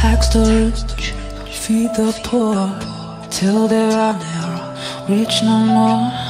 Tax the rich, feed the poor, till they are never rich no more.